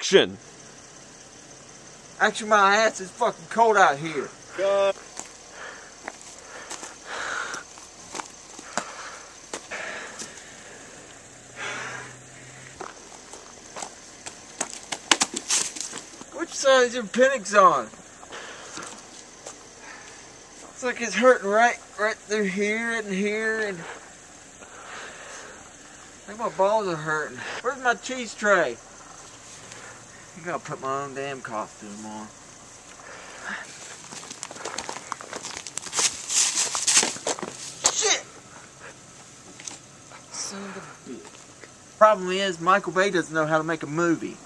Action! Actually, my ass is fucking cold out here. Cut. Which side is your appendix on? It's like it's hurting right, right through here and here, and I think my balls are hurting. Where's my cheese tray? I gotta put my own damn costume on. Shit! Son of a bitch. Problem is, Michael Bay doesn't know how to make a movie.